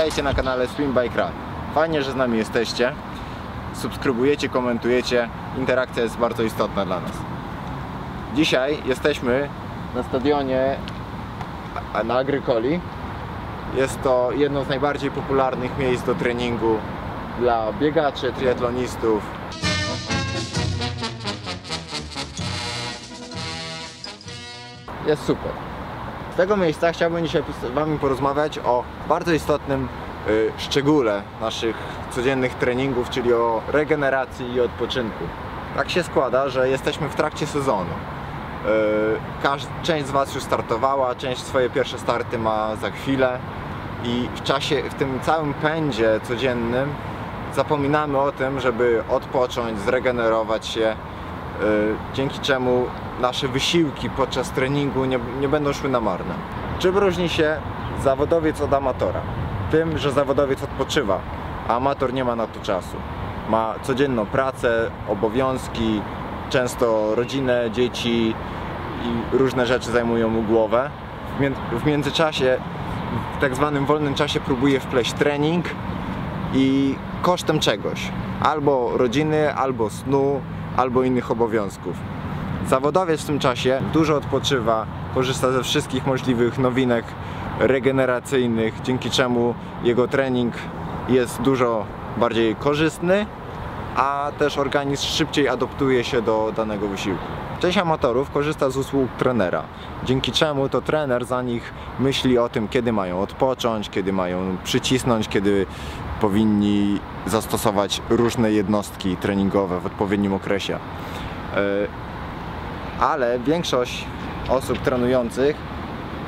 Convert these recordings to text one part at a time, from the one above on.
Witajcie na kanale Swim Bike Run. Fajnie, że z nami jesteście. Subskrybujecie, komentujecie. Interakcja jest bardzo istotna dla nas. Dzisiaj jesteśmy na stadionie na Agrykoli. Jest to jedno z najbardziej popularnych miejsc do treningu dla biegaczy, triatlonistów. Jest super. Z tego miejsca chciałbym dzisiaj z Wami porozmawiać o bardzo istotnym y, szczególe naszych codziennych treningów, czyli o regeneracji i odpoczynku. Tak się składa, że jesteśmy w trakcie sezonu. Y, część z Was już startowała, część swoje pierwsze starty ma za chwilę i w czasie, w tym całym pędzie codziennym zapominamy o tym, żeby odpocząć, zregenerować się, dzięki czemu nasze wysiłki podczas treningu nie, nie będą szły na marne. Czym różni się zawodowiec od amatora? Tym, że zawodowiec odpoczywa, a amator nie ma na to czasu. Ma codzienną pracę, obowiązki, często rodzinę, dzieci i różne rzeczy zajmują mu głowę. W międzyczasie, w tak zwanym wolnym czasie próbuje wpleść trening i kosztem czegoś. Albo rodziny, albo snu, albo innych obowiązków. Zawodowiec w tym czasie dużo odpoczywa, korzysta ze wszystkich możliwych nowinek regeneracyjnych, dzięki czemu jego trening jest dużo bardziej korzystny, a też organizm szybciej adoptuje się do danego wysiłku. Część amatorów korzysta z usług trenera, dzięki czemu to trener za nich myśli o tym, kiedy mają odpocząć, kiedy mają przycisnąć, kiedy powinni zastosować różne jednostki treningowe w odpowiednim okresie. E, ale większość osób trenujących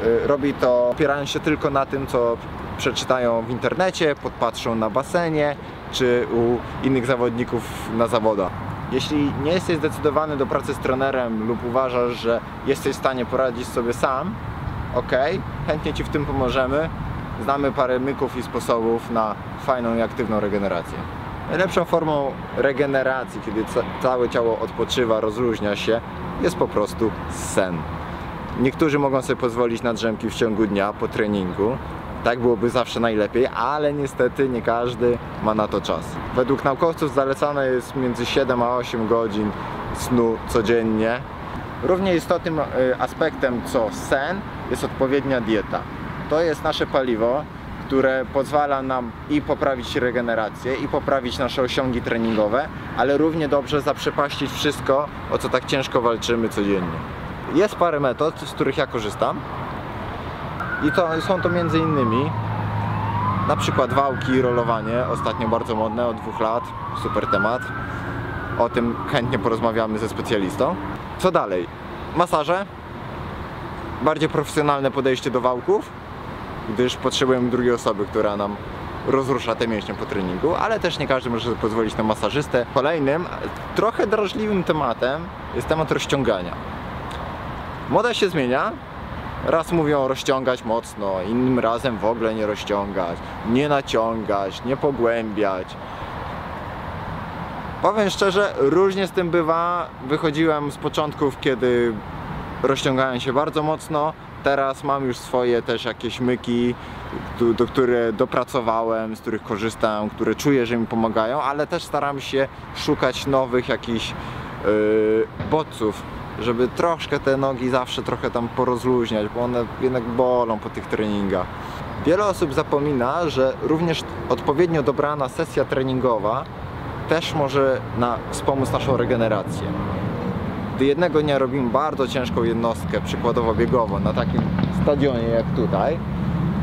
y, robi to opierając się tylko na tym, co przeczytają w internecie, podpatrzą na basenie czy u innych zawodników na zawodach. Jeśli nie jesteś zdecydowany do pracy z trenerem lub uważasz, że jesteś w stanie poradzić sobie sam, ok, chętnie Ci w tym pomożemy. Znamy parę myków i sposobów na fajną i aktywną regenerację. Najlepszą formą regeneracji, kiedy ca- całe ciało odpoczywa, rozluźnia się, jest po prostu sen. Niektórzy mogą sobie pozwolić na drzemki w ciągu dnia po treningu. Tak byłoby zawsze najlepiej, ale niestety nie każdy ma na to czas. Według naukowców zalecane jest między 7 a 8 godzin snu codziennie. Równie istotnym e, aspektem co sen jest odpowiednia dieta. To jest nasze paliwo, które pozwala nam i poprawić regenerację, i poprawić nasze osiągi treningowe, ale równie dobrze zaprzepaścić wszystko, o co tak ciężko walczymy codziennie. Jest parę metod, z których ja korzystam. I to są to między innymi na przykład wałki i rolowanie, ostatnio bardzo modne, od dwóch lat, super temat. O tym chętnie porozmawiamy ze specjalistą. Co dalej? Masaże, bardziej profesjonalne podejście do wałków, gdyż potrzebujemy drugiej osoby, która nam rozrusza te mięśnie po treningu, ale też nie każdy może pozwolić na masażystę. Kolejnym, trochę drażliwym tematem jest temat rozciągania. Moda się zmienia. Raz mówią rozciągać mocno, innym razem w ogóle nie rozciągać, nie naciągać, nie pogłębiać. Powiem szczerze, różnie z tym bywa. Wychodziłem z początków, kiedy rozciągałem się bardzo mocno. Teraz mam już swoje też jakieś myki, do, do które dopracowałem, z których korzystam, które czuję, że mi pomagają, ale też staram się szukać nowych jakichś yy, bodźców, żeby troszkę te nogi zawsze trochę tam porozluźniać, bo one jednak bolą po tych treningach. Wiele osób zapomina, że również odpowiednio dobrana sesja treningowa też może na, wspomóc naszą regenerację. Gdy jednego dnia robimy bardzo ciężką jednostkę, przykładowo biegową, na takim stadionie jak tutaj,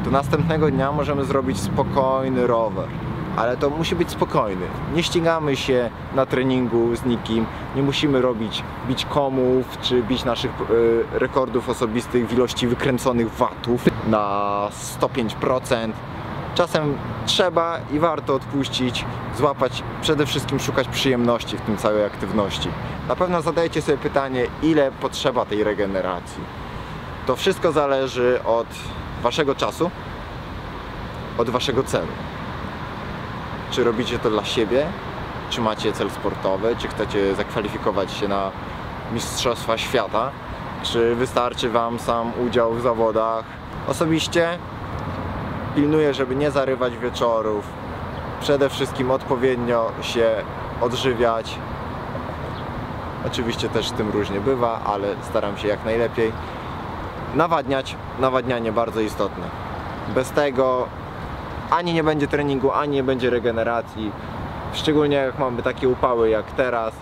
to następnego dnia możemy zrobić spokojny rower. Ale to musi być spokojny. Nie ścigamy się na treningu z nikim, nie musimy robić, bić komów czy bić naszych e, rekordów osobistych w ilości wykręconych watów na 105%. Czasem trzeba i warto odpuścić, złapać, przede wszystkim szukać przyjemności w tym całej aktywności. Na pewno zadajcie sobie pytanie, ile potrzeba tej regeneracji. To wszystko zależy od waszego czasu, od waszego celu. Czy robicie to dla siebie, czy macie cel sportowy, czy chcecie zakwalifikować się na Mistrzostwa Świata, czy wystarczy wam sam udział w zawodach. Osobiście pilnuję, żeby nie zarywać wieczorów. Przede wszystkim odpowiednio się odżywiać. Oczywiście też z tym różnie bywa, ale staram się jak najlepiej. Nawadniać, nawadnianie bardzo istotne. Bez tego ani nie będzie treningu, ani nie będzie regeneracji. Szczególnie jak mamy takie upały jak teraz.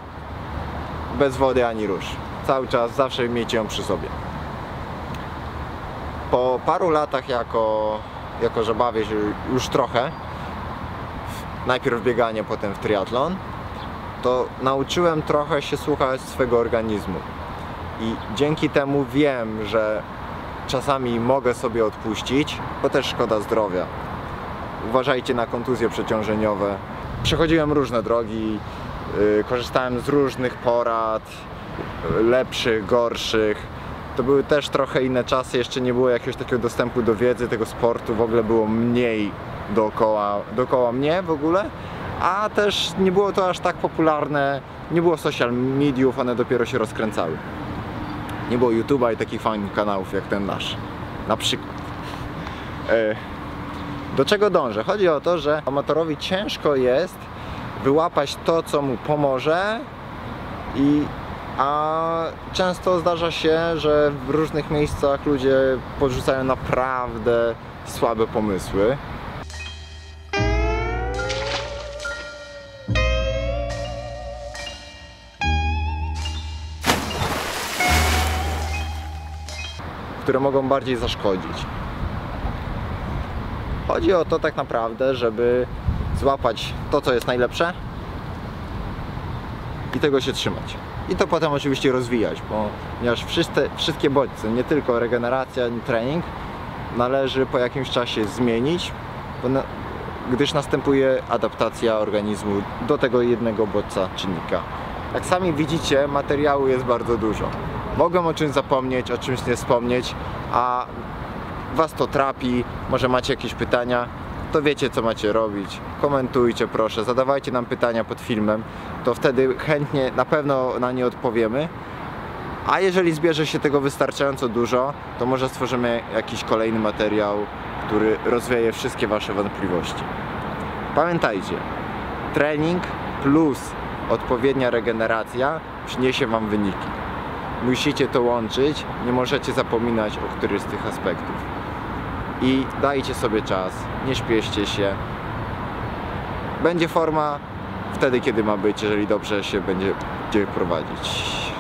Bez wody ani rusz. Cały czas zawsze miejcie ją przy sobie. Po paru latach jako, jako że bawię się już trochę, najpierw bieganie, potem w triatlon, to nauczyłem trochę się słuchać swego organizmu. I dzięki temu wiem, że czasami mogę sobie odpuścić, bo też szkoda zdrowia. Uważajcie na kontuzje przeciążeniowe. Przechodziłem różne drogi, yy, korzystałem z różnych porad, lepszych, gorszych. To były też trochę inne czasy, jeszcze nie było jakiegoś takiego dostępu do wiedzy, tego sportu, w ogóle było mniej dookoła, dookoła mnie w ogóle, a też nie było to aż tak popularne, nie było social mediów, one dopiero się rozkręcały. Nie było YouTube'a i takich fajnych kanałów jak ten nasz, na przykład. E, Do czego dążę? Chodzi o to, że amatorowi ciężko jest wyłapać to, co mu pomoże i a często zdarza się, że w różnych miejscach ludzie podrzucają naprawdę słabe pomysły. które mogą bardziej zaszkodzić. Chodzi o to tak naprawdę, żeby złapać to, co jest najlepsze i tego się trzymać. I to potem oczywiście rozwijać, bo ponieważ wszystkie, wszystkie bodźce, nie tylko regeneracja, trening, należy po jakimś czasie zmienić, na, gdyż następuje adaptacja organizmu do tego jednego bodźca czynnika. Jak sami widzicie, materiału jest bardzo dużo. Mogłem o czymś zapomnieć, o czymś nie wspomnieć, a Was to trapi, może macie jakieś pytania, to wiecie co macie robić. Komentujcie proszę, zadawajcie nam pytania pod filmem, to wtedy chętnie na pewno na nie odpowiemy. A jeżeli zbierze się tego wystarczająco dużo, to może stworzymy jakiś kolejny materiał, który rozwieje wszystkie Wasze wątpliwości. Pamiętajcie, trening plus odpowiednia regeneracja przyniesie Wam wyniki. Musicie to łączyć, nie możecie zapominać o którymś z tych aspektów. I dajcie sobie czas, nie śpieszcie się. Będzie forma wtedy, kiedy ma być, jeżeli dobrze się będzie, prowadzić.